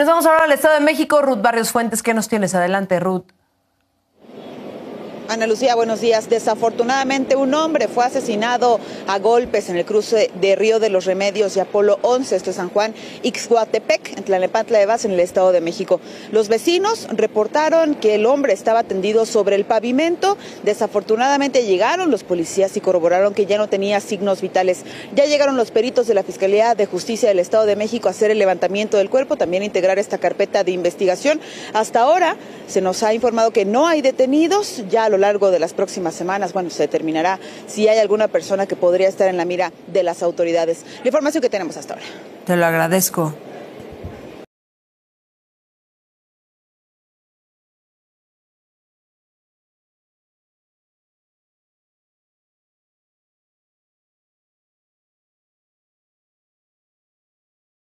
nos vamos ahora al Estado de México. Ruth Barrios Fuentes, ¿qué nos tienes? Adelante, Ruth. Ana Lucía, buenos días. Desafortunadamente, un hombre fue asesinado a golpes en el cruce de Río de los Remedios y Apolo 11, esto es San Juan, Ixhuatepec, en Tlalnepantla de Vaz, en el Estado de México. Los vecinos reportaron que el hombre estaba tendido sobre el pavimento. Desafortunadamente llegaron los policías y corroboraron que ya no tenía signos vitales. Ya llegaron los peritos de la Fiscalía de Justicia del Estado de México a hacer el levantamiento del cuerpo, también integrar esta carpeta de investigación. Hasta ahora se nos ha informado que no hay detenidos. Ya lo largo de las próximas semanas, bueno, se determinará si hay alguna persona que podría estar en la mira de las autoridades. La información que tenemos hasta ahora. Te lo agradezco.